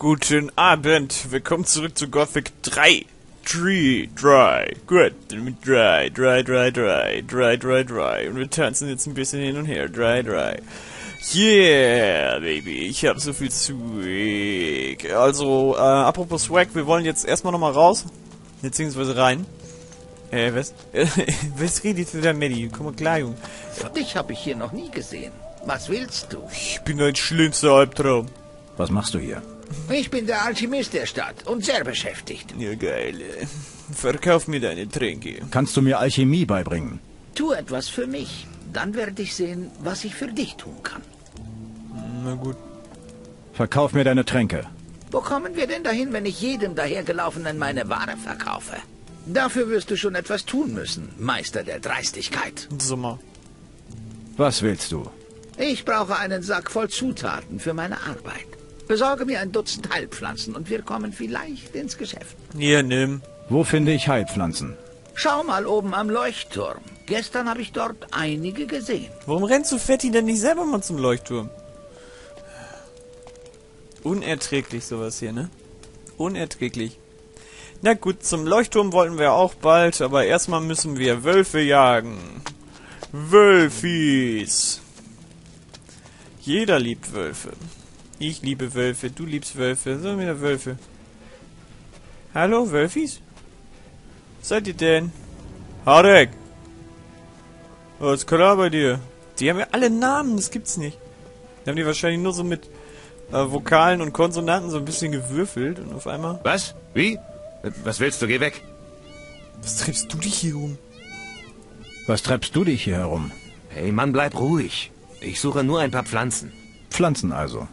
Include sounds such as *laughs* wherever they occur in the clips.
Guten Abend. Willkommen zurück zu Gothic 3. Tree, dry. Gut. Dry, dry, dry, dry. Dry, dry, dry. Und wir tanzen jetzt ein bisschen hin und her. Dry, dry. Yeah, Baby. Ich habe so viel Swag. Also, äh, apropos Swag, wir wollen jetzt erstmal nochmal raus. Beziehungsweise rein. Äh, was? *laughs* was redet du da, Maddie? Komm mal klar, Junge. Dich habe ich hier noch nie gesehen. Was willst du? Ich bin dein schlimmster Albtraum. Was machst du hier? Ich bin der Alchemist der Stadt und sehr beschäftigt. Ja, geil. Verkauf mir deine Tränke. Kannst du mir Alchemie beibringen? Tu etwas für mich. Dann werde ich sehen, was ich für dich tun kann. Na gut. Verkauf mir deine Tränke. Wo kommen wir denn dahin, wenn ich jedem dahergelaufenen meine Ware verkaufe? Dafür wirst du schon etwas tun müssen, Meister der Dreistigkeit. Sommer. Was willst du? Ich brauche einen Sack voll Zutaten für meine Arbeit. Besorge mir ein Dutzend Heilpflanzen und wir kommen vielleicht ins Geschäft. Hier, nimm. Wo finde ich Heilpflanzen? Schau mal oben am Leuchtturm. Gestern habe ich dort einige gesehen. Warum rennst du Fetti denn nicht selber mal zum Leuchtturm? Unerträglich sowas hier, ne? Unerträglich. Na gut, zum Leuchtturm wollten wir auch bald, aber erstmal müssen wir Wölfe jagen. Wölfis. Jeder liebt Wölfe. Ich liebe Wölfe, du liebst Wölfe, so wieder Wölfe. Hallo, Wölfis? Was seid ihr denn? Harek! Was ist klar bei dir? Die haben ja alle Namen, das gibt's nicht. Die haben die wahrscheinlich nur so mit äh, Vokalen und Konsonanten so ein bisschen gewürfelt und auf einmal. Was? Wie? Was willst du? Geh weg. Was treibst du dich hier rum? Was treibst du dich hier herum? Hey Mann, bleib ruhig. Ich suche nur ein paar Pflanzen. Pflanzen also.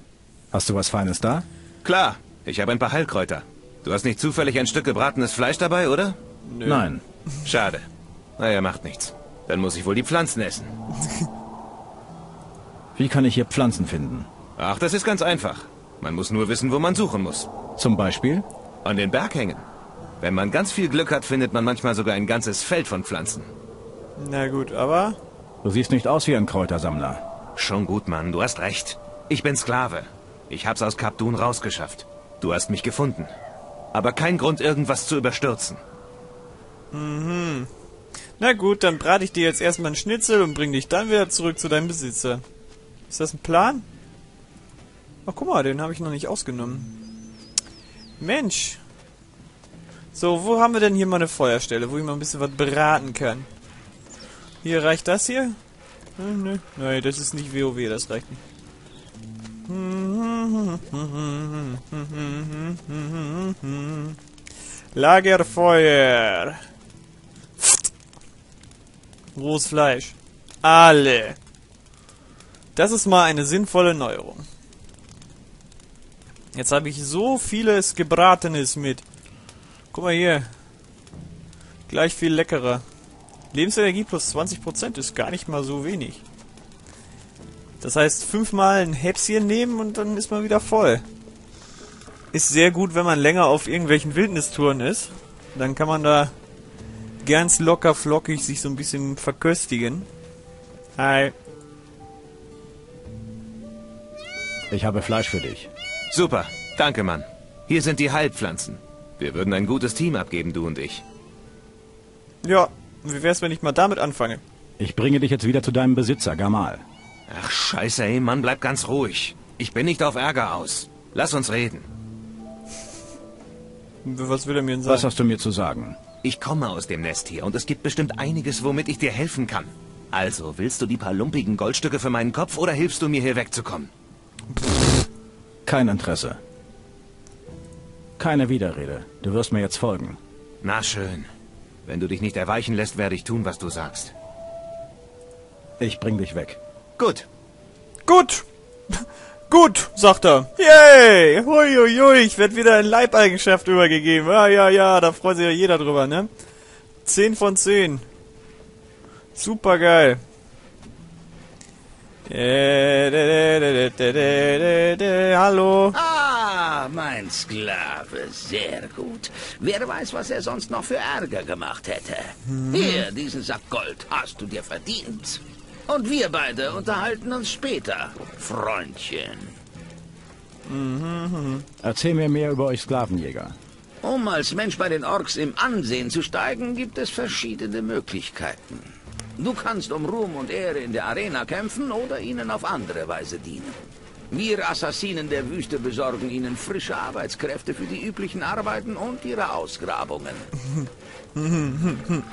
Hast du was Feines da? Klar, ich habe ein paar Heilkräuter. Du hast nicht zufällig ein Stück gebratenes Fleisch dabei, oder? Nö. Nein. Schade. Naja, macht nichts. Dann muss ich wohl die Pflanzen essen. Wie kann ich hier Pflanzen finden? Ach, das ist ganz einfach. Man muss nur wissen, wo man suchen muss. Zum Beispiel? An den Berghängen. Wenn man ganz viel Glück hat, findet man manchmal sogar ein ganzes Feld von Pflanzen. Na gut, aber. Du siehst nicht aus wie ein Kräutersammler. Schon gut, Mann, du hast recht. Ich bin Sklave. Ich hab's aus Kapdun rausgeschafft. Du hast mich gefunden. Aber kein Grund, irgendwas zu überstürzen. Mhm. Na gut, dann brate ich dir jetzt erstmal einen Schnitzel und bring dich dann wieder zurück zu deinem Besitzer. Ist das ein Plan? Ach, guck mal, den habe ich noch nicht ausgenommen. Mensch. So, wo haben wir denn hier mal eine Feuerstelle, wo ich mal ein bisschen was braten kann? Hier, reicht das hier? Hm, nö. Nein, das ist nicht WoW, das reicht nicht. Lagerfeuer. Rohes Fleisch. Alle. Das ist mal eine sinnvolle Neuerung. Jetzt habe ich so vieles Gebratenes mit. Guck mal hier. Gleich viel leckerer. Lebensenergie plus 20% ist gar nicht mal so wenig. Das heißt, fünfmal ein Häpschen nehmen und dann ist man wieder voll. Ist sehr gut, wenn man länger auf irgendwelchen Wildnistouren ist. Dann kann man da ganz locker flockig sich so ein bisschen verköstigen. Hi. Ich habe Fleisch für dich. Super, danke, Mann. Hier sind die Heilpflanzen. Wir würden ein gutes Team abgeben, du und ich. Ja, wie wär's, wenn ich mal damit anfange? Ich bringe dich jetzt wieder zu deinem Besitzer, Gamal. Ach, scheiße, ey, Mann, bleib ganz ruhig. Ich bin nicht auf Ärger aus. Lass uns reden. Was will er mir denn sagen? Was hast du mir zu sagen? Ich komme aus dem Nest hier und es gibt bestimmt einiges, womit ich dir helfen kann. Also, willst du die paar lumpigen Goldstücke für meinen Kopf oder hilfst du mir hier wegzukommen? Kein Interesse. Keine Widerrede. Du wirst mir jetzt folgen. Na schön. Wenn du dich nicht erweichen lässt, werde ich tun, was du sagst. Ich bring dich weg. Gut. Gut. *laughs* Gut, sagt er. Yay! Huiuiui, ich werde wieder in Leibeigenschaft übergegeben. Ja, ja, ja, da freut sich ja jeder drüber, ne? 10 von 10. Super geil. Hallo. Ah, mein Sklave, sehr gut. Wer weiß, was er sonst noch für Ärger gemacht hätte. Hier, diesen Sack Gold hast du dir verdient. Und wir beide unterhalten uns später, Freundchen. Erzähl mir mehr über euch Sklavenjäger. Um als Mensch bei den Orks im Ansehen zu steigen, gibt es verschiedene Möglichkeiten. Du kannst um Ruhm und Ehre in der Arena kämpfen oder ihnen auf andere Weise dienen. Wir Assassinen der Wüste besorgen ihnen frische Arbeitskräfte für die üblichen Arbeiten und ihre Ausgrabungen. *laughs*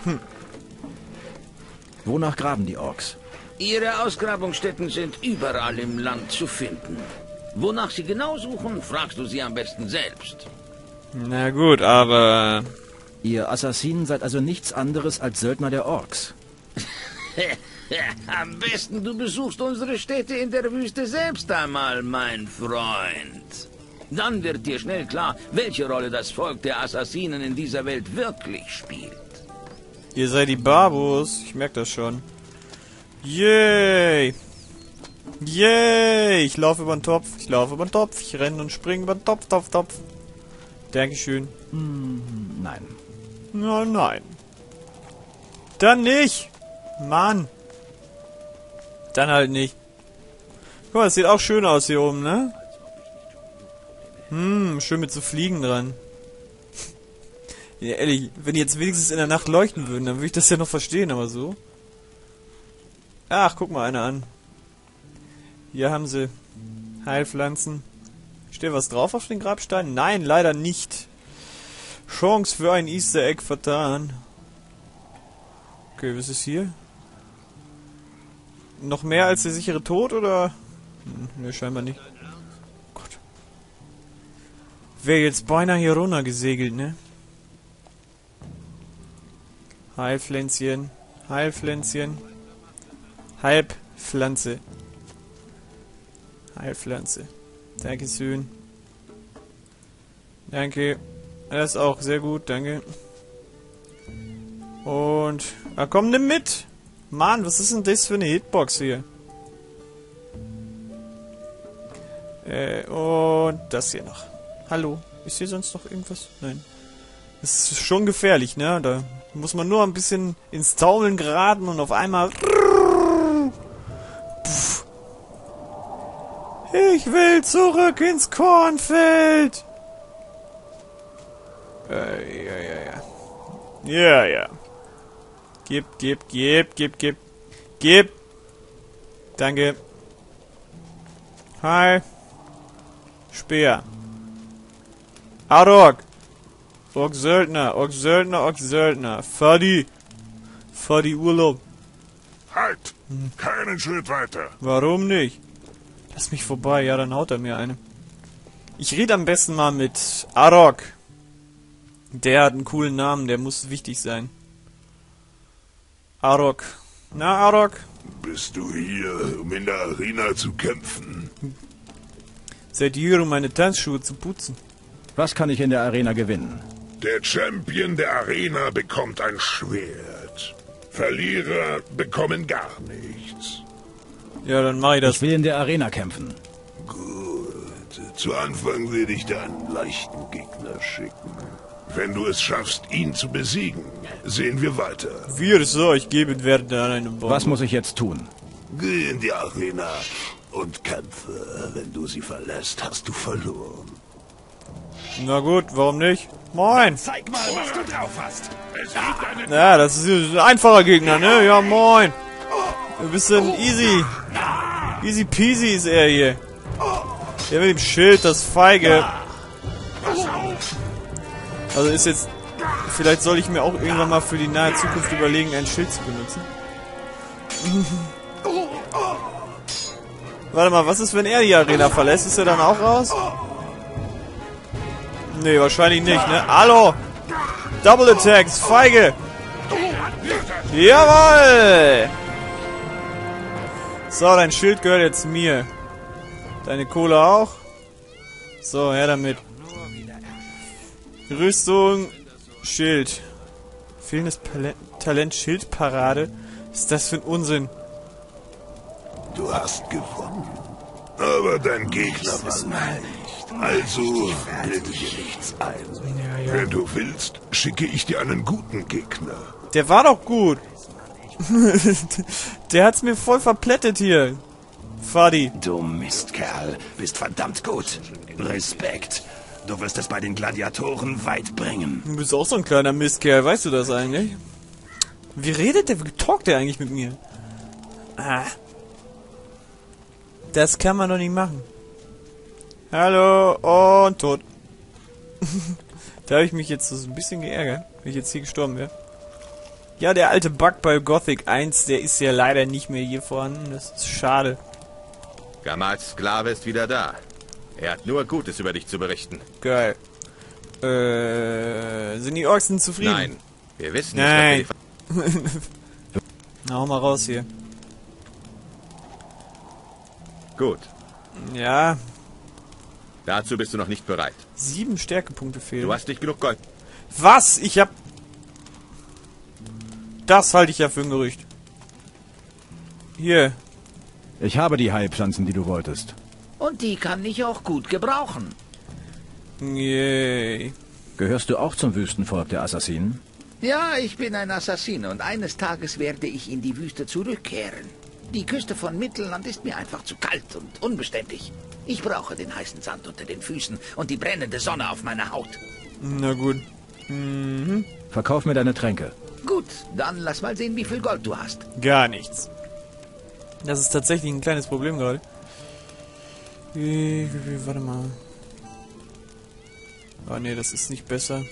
Wonach graben die Orks? Ihre Ausgrabungsstätten sind überall im Land zu finden. Wonach sie genau suchen, fragst du sie am besten selbst. Na gut, aber... Ihr Assassinen seid also nichts anderes als Söldner der Orks. *laughs* Am besten du besuchst unsere Städte in der Wüste selbst einmal, mein Freund. Dann wird dir schnell klar, welche Rolle das Volk der Assassinen in dieser Welt wirklich spielt. Ihr seid die Barbos. Ich merke das schon. Yay! Yay! Ich laufe über den Topf. Ich laufe über den Topf. Ich renne und springe über den Topf, Topf, Topf. Dankeschön. Nein. Na, nein. Dann nicht. Mann. Dann halt nicht. Guck mal, das sieht auch schön aus hier oben, ne? Hm, schön mit so Fliegen dran. *laughs* Ja, ehrlich, wenn die jetzt wenigstens in der Nacht leuchten würden, dann würde ich das ja noch verstehen, aber so. Ach, guck mal einer an. Hier haben sie Heilpflanzen. Steht was drauf auf den Grabstein? Nein, leider nicht. Chance für ein Easter Egg vertan. Okay, was ist hier? Noch mehr als der sichere Tod oder? Hm, ne, scheinbar nicht. Gott. Wäre jetzt beinahe hier runter gesegelt, ne? Heilpflänzchen. Heilpflänzchen. Halbpflanze. Heilpflanze. Dankeschön. Danke. Das ist auch sehr gut, danke. Und... Ah, komm, nimm mit! Mann, was ist denn das für eine Hitbox hier? Äh, und das hier noch. Hallo. Ist hier sonst noch irgendwas? Nein. Das ist schon gefährlich, ne? Da muss man nur ein bisschen ins Taumeln geraten und auf einmal... Ich will zurück ins Kornfeld! Äh, ja, ja, ja. Ja, ja. Gib, gib, gib, gib, gib. Gib! Danke. Hi. Speer. Arok! Ork Söldner, Ork Söldner, Ork Söldner. Fadi! Fadi Urlaub. Halt! Keinen Schritt weiter. Warum nicht? Lass mich vorbei, ja, dann haut er mir eine. Ich rede am besten mal mit Arok. Der hat einen coolen Namen, der muss wichtig sein. Arok. Na, Arok? Bist du hier, um in der Arena zu kämpfen? Seid ihr hier, um meine Tanzschuhe zu putzen? Was kann ich in der Arena gewinnen? Der Champion der Arena bekommt ein Schwert. Verlierer bekommen gar nichts. Ja, dann mach ich das. Ich will in der Arena kämpfen. Gut. Zu Anfang will ich dir einen leichten Gegner schicken. Wenn du es schaffst, ihn zu besiegen, sehen wir weiter. Wir es euch geben werden an einem Baum. Was muss ich jetzt tun? Geh in die Arena und kämpfe. Wenn du sie verlässt, hast du verloren. Na gut, warum nicht? Moin! Zeig mal, was du drauf hast. Es gibt eine Ja, das ist ein einfacher Gegner, ne? Ja, moin! Ein bisschen easy. Easy peasy ist er hier. Der mit dem Schild, das Feige. Also ist jetzt... Vielleicht soll ich mir auch irgendwann mal für die nahe Zukunft überlegen, ein Schild zu benutzen. Warte mal, was ist, wenn er die Arena verlässt? Ist er dann auch raus? Nee, wahrscheinlich nicht, ne? Hallo! Double Attacks, Feige! Jawoll! So, dein Schild gehört jetzt mir. Deine Kohle auch? So, her damit. Rüstung, Schild. Fehlendes Talent, Schildparade? Was ist das für ein Unsinn? Du hast gewonnen. Aber dein Gegner war nicht. Also bilde dir nichts ein. Wenn du willst, schicke ich dir einen guten Gegner. Der war doch gut. *laughs* Der hat's mir voll verplättet hier. Fadi. Du Mistkerl, bist verdammt gut. Respekt. Du wirst es bei den Gladiatoren weit bringen. Du bist auch so ein kleiner Mistkerl, weißt du das eigentlich? Wie redet der, wie talkt der eigentlich mit mir? Ah. Das kann man doch nicht machen. Hallo und tot. *laughs* da habe ich mich jetzt so ein bisschen geärgert, wenn ich jetzt hier gestorben wäre. Ja, der alte Bug bei Gothic 1, der ist ja leider nicht mehr hier vorhanden. Das ist schade. Gamals Sklave ist wieder da. Er hat nur Gutes über dich zu berichten. Geil. Äh, sind die Orks denn zufrieden? Nein, wir wissen Nein. nicht, *laughs* Na, hau mal raus hier. Gut, Ja, dazu bist du noch nicht bereit. sieben Stärkepunkte fehlen. Du hast nicht genug Gold. Was? Ich hab... Das halte ich ja für ein Gerücht. Hier. Ich habe die Heilpflanzen, die du wolltest. Und die kann ich auch gut gebrauchen. Yay. Gehörst du auch zum Wüstenvolk der Assassinen? Ja, ich bin ein Assassine und eines Tages werde ich in die Wüste zurückkehren. Die Küste von Mittelland ist mir einfach zu kalt und unbeständig. Ich brauche den heißen Sand unter den Füßen und die brennende Sonne auf meiner Haut. Na gut. Verkauf mir deine Tränke. Gut, dann lass mal sehen, wie viel Gold du hast. Gar nichts. Das ist tatsächlich ein kleines Problem gerade. Äh, Warte mal. Oh ne, das ist nicht besser.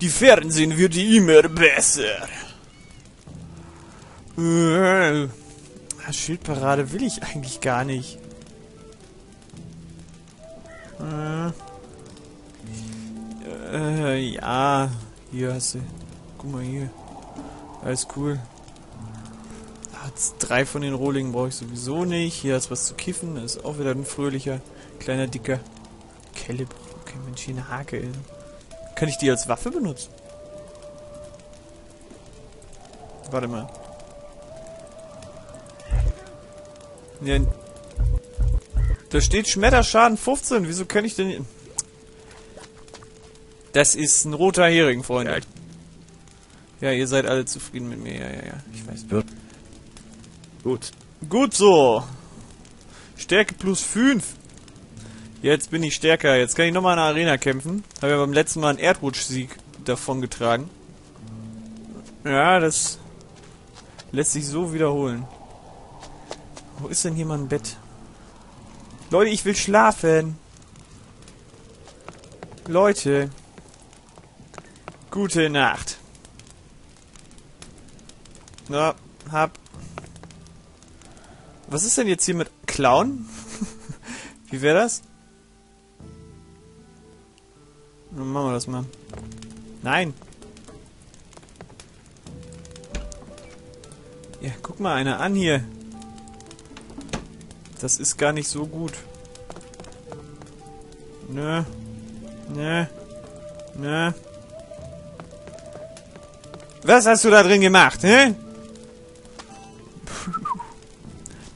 Die Fernsehen wird immer besser. Äh, Schildparade will ich eigentlich gar nicht. Äh, äh, ja. Hier hast du. Guck mal hier. Alles cool. Drei von den Rohlingen brauche ich sowieso nicht. Hier ist was zu kiffen. Das ist auch wieder ein fröhlicher, kleiner, dicker Kelle. Okay, Mensch, hier eine Hake. Ey. Kann ich die als Waffe benutzen? Warte mal. Ja, da steht Schmetterschaden 15. Wieso kann ich denn... Das ist ein roter Hering, Freunde. Ja, ihr seid alle zufrieden mit mir. Ja, ja, ja. Ich weiß. Wird Gut, Gut so. Stärke plus 5. Jetzt bin ich stärker. Jetzt kann ich nochmal in der Arena kämpfen. Habe ja beim letzten Mal einen Erdrutschsieg davongetragen. Ja, das lässt sich so wiederholen. Wo ist denn hier mein Bett? Leute, ich will schlafen. Leute. Gute Nacht. Na, hab was ist denn jetzt hier mit Clown? *laughs* Wie wäre das? Dann machen wir das mal. Nein. Ja, guck mal einer an hier. Das ist gar nicht so gut. Nö. Nö. Nö. Was hast du da drin gemacht, hä?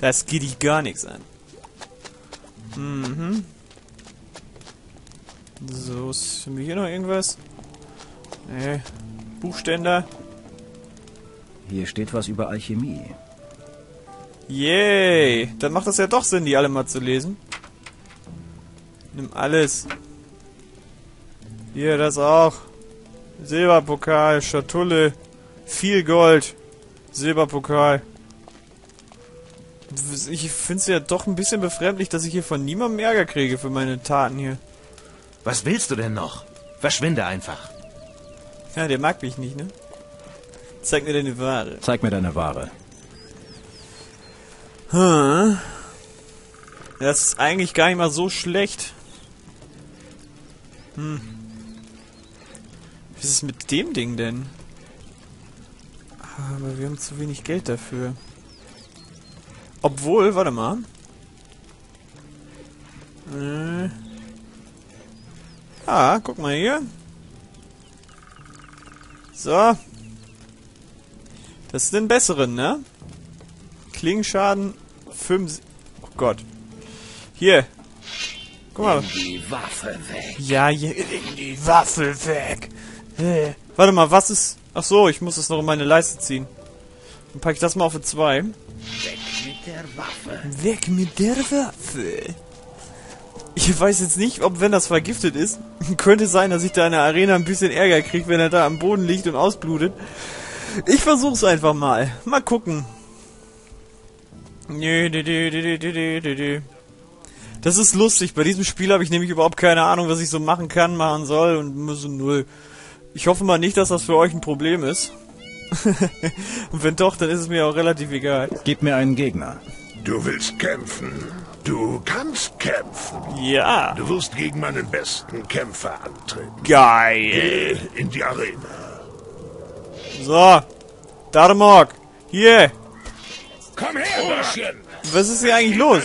Das geht dich gar nichts an. Mhm. So, ist haben wir hier noch irgendwas? Nee. Buchständer. Hier steht was über Alchemie. Yay! Dann macht das ja doch Sinn, die alle mal zu lesen. Nimm alles. Hier, das auch. Silberpokal, Schatulle, viel Gold, Silberpokal. Ich finde es ja doch ein bisschen befremdlich, dass ich hier von niemandem Ärger kriege für meine Taten hier. Was willst du denn noch? Verschwinde einfach. Ja, der mag mich nicht, ne? Zeig mir deine Ware. Zeig mir deine Ware. Hm. Das ist eigentlich gar nicht mal so schlecht. Hm. Was ist mit dem Ding denn? Aber wir haben zu wenig Geld dafür. Obwohl, warte mal. Äh. Ah, guck mal hier. So. Das ist den besseren, ne? Klingenschaden 5. Oh Gott. Hier. Guck mal. Die Waffe weg. Ja, hier legen die Waffe weg. Äh. Warte mal, was ist... Ach so, ich muss das noch in meine Leiste ziehen. Dann packe ich das mal auf eine 2. Mit der Waffe. Weg mit der Waffe. Ich weiß jetzt nicht, ob wenn das vergiftet ist, *laughs* könnte sein, dass ich da in der Arena ein bisschen Ärger kriege, wenn er da am Boden liegt und ausblutet. Ich versuch's einfach mal. Mal gucken. Das ist lustig. Bei diesem Spiel habe ich nämlich überhaupt keine Ahnung, was ich so machen kann, machen soll und muss null. Ich hoffe mal nicht, dass das für euch ein Problem ist. *laughs* und wenn doch, dann ist es mir auch relativ egal. Gib mir einen Gegner. Du willst kämpfen. Du kannst kämpfen. Ja, Du wirst gegen meinen besten Kämpfer antreten. geil. Geh in die Arena. So, Darmok, hier. Komm her, Burschen. Was ist hier eigentlich los?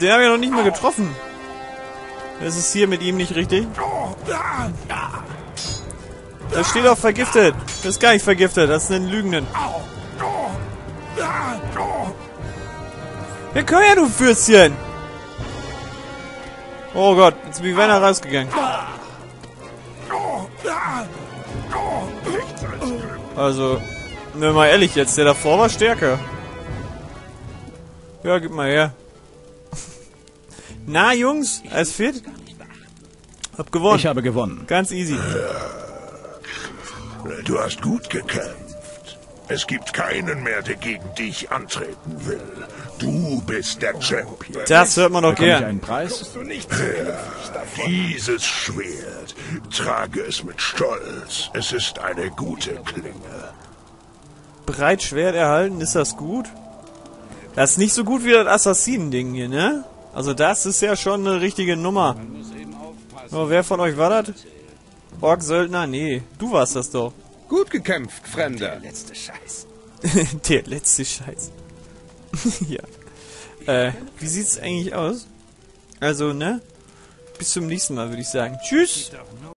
Den habe ich noch nicht mal getroffen. Das ist hier mit ihm nicht richtig. Oh, da, da. Da steht auch vergiftet. Das ist gar nicht vergiftet, das sind Lügenden. Da, oh. Ja, du Fürstchen! Oh Gott, jetzt bin ich beinahe rausgegangen. Also, ne mal ehrlich jetzt, der davor war stärker. Ja, gib mal her. *laughs* Na, Jungs, alles fit? Hab gewonnen. Ich habe gewonnen. Ganz easy. Du hast gut gekämpft. Es gibt keinen mehr, der gegen dich antreten will. Du bist der Champion. Das hört man doch gern. einen Preis? Dieses Schwert. Trage es mit Stolz. Es ist eine gute Klinge. Breitschwert erhalten, ist das gut? Das ist nicht so gut wie das Assassinen-Ding hier, ne? Also das ist ja schon eine richtige Nummer. Oh, wer von euch war das? Ork-Söldner? Nee, du warst das doch. Gut gekämpft, Fremder. Letzte Scheiß. Der letzte Scheiß. *laughs* *laughs* ja. Äh, wie sieht's eigentlich aus? Also, ne? Bis zum nächsten Mal, würde ich sagen. Tschüss!